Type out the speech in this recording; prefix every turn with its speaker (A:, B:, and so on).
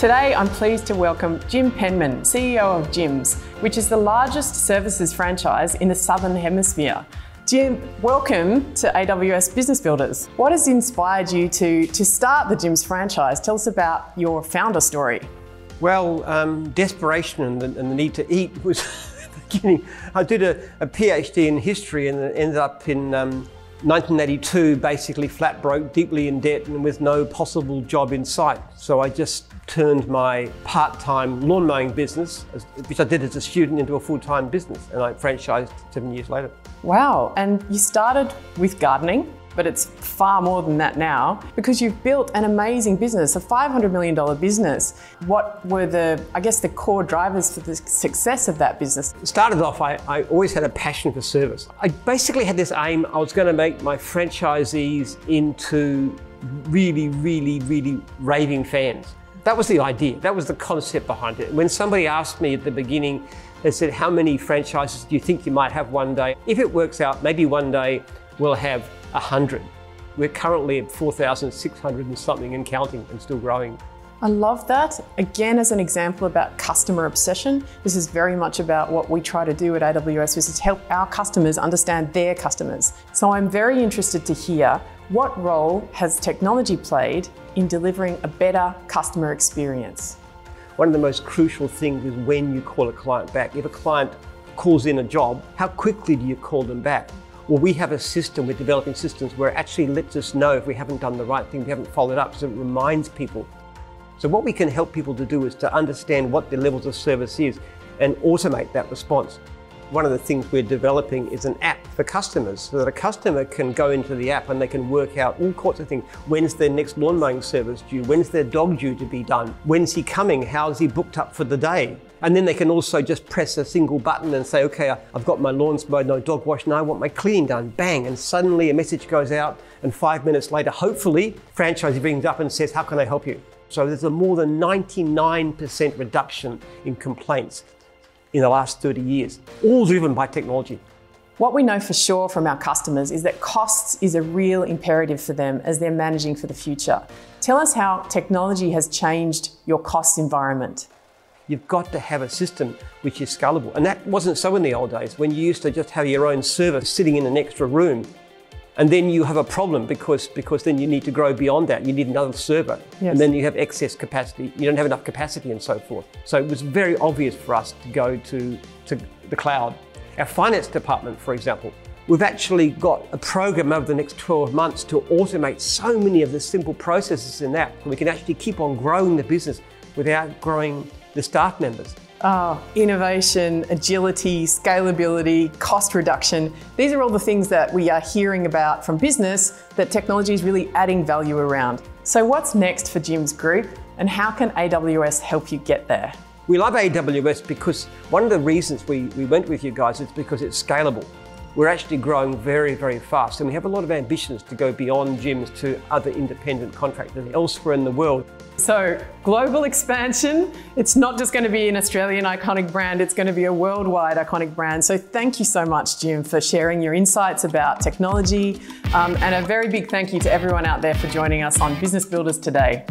A: Today, I'm pleased to welcome Jim Penman, CEO of Jim's, which is the largest services franchise in the Southern Hemisphere. Jim, welcome to AWS Business Builders. What has inspired you to, to start the Jim's franchise? Tell us about your founder story.
B: Well, um, desperation and the, and the, need to eat was beginning. I did a, a, PhD in history and ended up in um, 1982, basically flat broke, deeply in debt, and with no possible job in sight. So I just turned my part-time lawn mowing business, which I did as a student, into a full-time business, and I franchised seven years later.
A: Wow! And you started with gardening, but it's far more than that now because you've built an amazing business, a $500 million business. What were the, I guess, the core drivers for the success of that business?
B: Started off, I, I always had a passion for service. I basically had this aim, I was going to make my franchisees into really, really, really raving fans. That was the idea, that was the concept behind it. When somebody asked me at the beginning, they said, how many franchises do you think you might have one day? If it works out, maybe one day we'll have 100. We're currently at 4,600 and something and counting and still growing.
A: I love that. Again, as an example about customer obsession, this is very much about what we try to do at AWS, which is help our customers understand their customers. So I'm very interested to hear what role has technology played in delivering a better customer experience?
B: One of the most crucial things is when you call a client back. If a client calls in a job, how quickly do you call them back? Well, we have a system, we're developing systems where it actually lets us know if we haven't done the right thing, we haven't followed up, so it reminds people. So what we can help people to do is to understand what their levels of service is and automate that response. One of the things we're developing is an app for customers so that a customer can go into the app and they can work out all sorts of things. When's their next lawn mowing service due? When's their dog due to be done? When's he coming? How's he booked up for the day? And then they can also just press a single button and say, okay, I've got my lawns mowed, no dog wash, now I want my cleaning done. Bang, and suddenly a message goes out and five minutes later, hopefully, franchisee brings up and says, how can I help you? So there's a more than 99% reduction in complaints in the last 30 years, all driven by technology.
A: What we know for sure from our customers is that costs is a real imperative for them as they're managing for the future. Tell us how technology has changed your cost environment.
B: You've got to have a system which is scalable. And that wasn't so in the old days when you used to just have your own server sitting in an extra room and then you have a problem because, because then you need to grow beyond that. You need another server. Yes. And then you have excess capacity. You don't have enough capacity and so forth. So it was very obvious for us to go to, to the cloud. Our finance department, for example, we've actually got a program over the next 12 months to automate so many of the simple processes in that. We can actually keep on growing the business without growing the staff members.
A: Oh, innovation, agility, scalability, cost reduction. These are all the things that we are hearing about from business that technology is really adding value around. So what's next for Jim's Group and how can AWS help you get there?
B: We love AWS because one of the reasons we, we went with you guys is because it's scalable. We're actually growing very, very fast and we have a lot of ambitions to go beyond Jim's to other independent contractors elsewhere in the world.
A: So global expansion, it's not just going to be an Australian iconic brand, it's going to be a worldwide iconic brand. So thank you so much, Jim, for sharing your insights about technology. Um, and a very big thank you to everyone out there for joining us on Business Builders today.